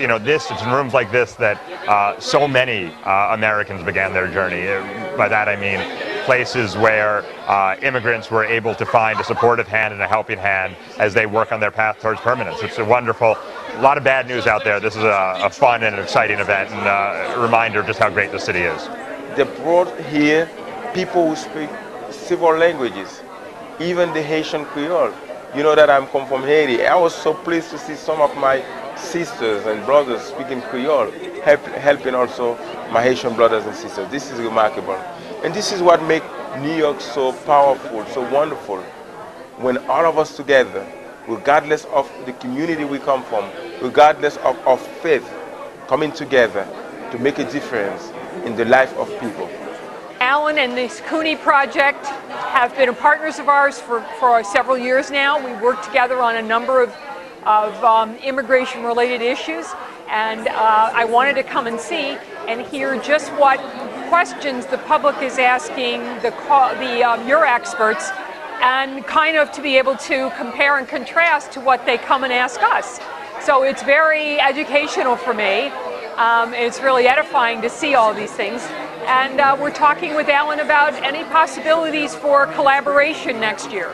You know, this, it's in rooms like this that uh, so many uh, Americans began their journey. Uh, by that I mean places where uh, immigrants were able to find a supportive hand and a helping hand as they work on their path towards permanence. It's a wonderful, a lot of bad news out there. This is a, a fun and an exciting event and uh, a reminder of just how great the city is. They brought here people who speak several languages, even the Haitian Creole. You know that I'm come from Haiti. I was so pleased to see some of my sisters and brothers speaking Creole, help, helping also my Haitian brothers and sisters. This is remarkable. And this is what makes New York so powerful, so wonderful. When all of us together, regardless of the community we come from, regardless of our faith, coming together to make a difference in the life of people. Alan and this CUNY project have been partners of ours for, for several years now. We work together on a number of of um, immigration related issues and uh, I wanted to come and see and hear just what questions the public is asking the, the um, your experts and kind of to be able to compare and contrast to what they come and ask us. So it's very educational for me. Um, it's really edifying to see all these things. And uh, we're talking with Alan about any possibilities for collaboration next year.